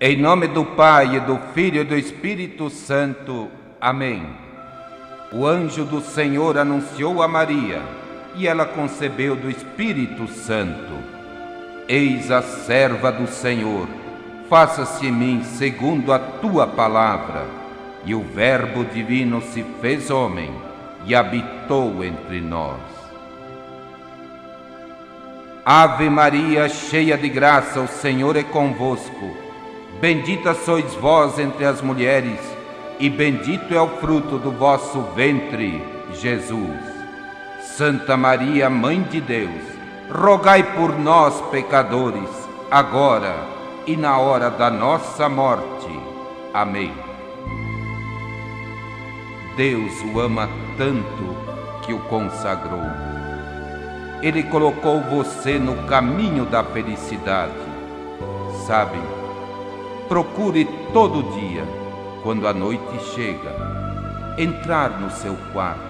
Em nome do Pai, do Filho e do Espírito Santo. Amém. O anjo do Senhor anunciou a Maria, e ela concebeu do Espírito Santo. Eis a serva do Senhor, faça-se em mim segundo a tua palavra. E o Verbo divino se fez homem e habitou entre nós. Ave Maria, cheia de graça, o Senhor é convosco. Bendita sois vós entre as mulheres, e bendito é o fruto do vosso ventre, Jesus. Santa Maria, Mãe de Deus, rogai por nós, pecadores, agora e na hora da nossa morte. Amém. Deus o ama tanto que o consagrou. Ele colocou você no caminho da felicidade. Sabe, Procure todo dia, quando a noite chega, entrar no seu quarto,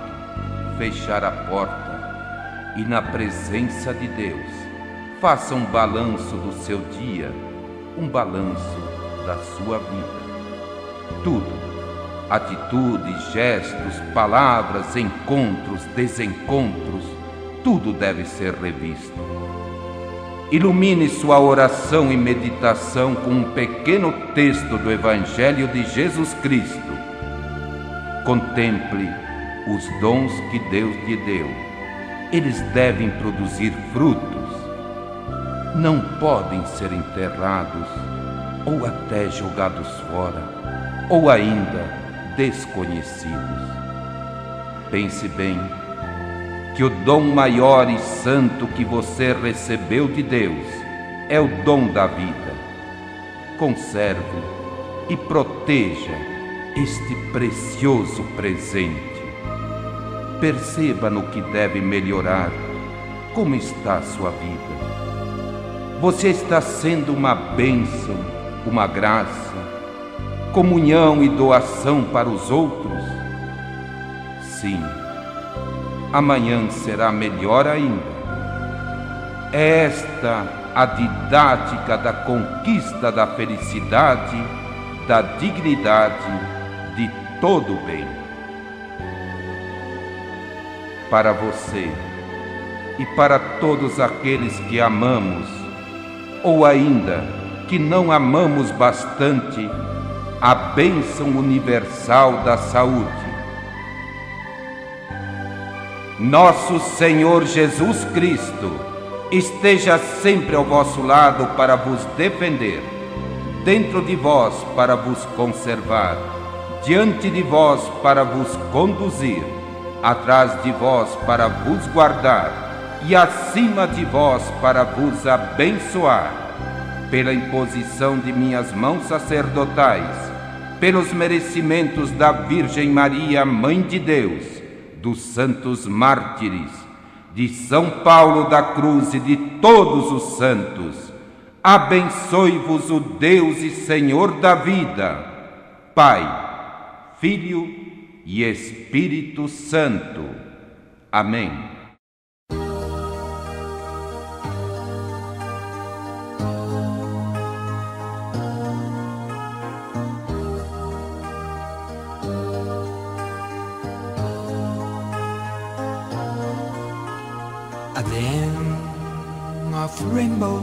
fechar a porta e, na presença de Deus, faça um balanço do seu dia, um balanço da sua vida. Tudo, atitudes, gestos, palavras, encontros, desencontros, tudo deve ser revisto Ilumine sua oração e meditação com um pequeno texto do Evangelho de Jesus Cristo. Contemple os dons que Deus lhe deu. Eles devem produzir frutos. Não podem ser enterrados ou até jogados fora, ou ainda desconhecidos. Pense bem que o dom maior e santo que você recebeu de Deus é o dom da vida. Conserve e proteja este precioso presente. Perceba no que deve melhorar como está a sua vida. Você está sendo uma bênção, uma graça, comunhão e doação para os outros? Sim amanhã será melhor ainda. Esta a didática da conquista da felicidade, da dignidade, de todo o bem. Para você e para todos aqueles que amamos, ou ainda que não amamos bastante, a bênção universal da saúde nosso Senhor Jesus Cristo esteja sempre ao vosso lado para vos defender, dentro de vós para vos conservar, diante de vós para vos conduzir, atrás de vós para vos guardar e acima de vós para vos abençoar, pela imposição de minhas mãos sacerdotais, pelos merecimentos da Virgem Maria, Mãe de Deus dos santos mártires, de São Paulo da Cruz e de todos os santos, abençoe-vos o Deus e Senhor da vida, Pai, Filho e Espírito Santo. Amém. End of rainbow,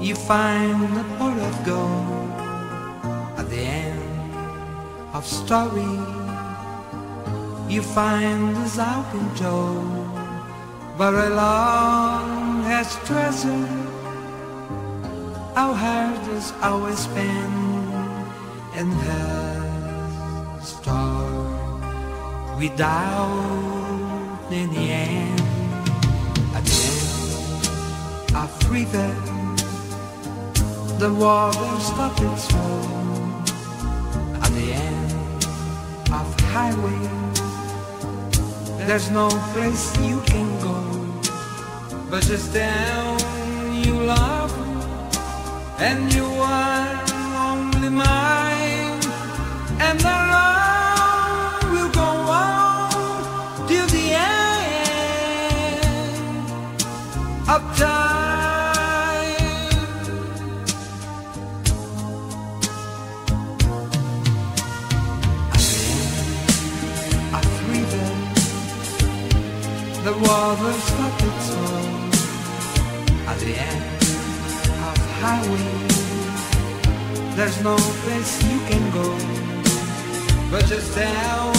you find the pot of gold. At the end of story, you find the Zalpin Joe. But along has treasure, our heart is always been in her star without in the end. of river The water stopped its flow At the end of highway. There's no place you can go. But just down you love And you are only mine. And the love will go on Till the end. Of time water stop its fall at the end of the highway. There's no place you can go, but just down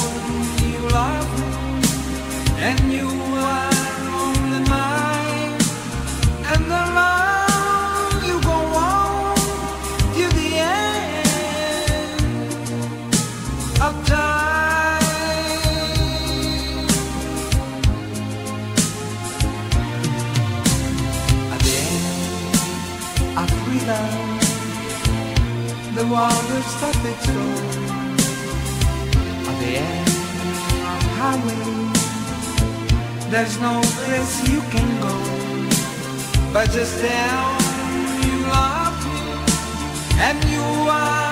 of freedom, the waters stop its flow. At the end of highway, there's no place you can go, but just down you love me, and you are.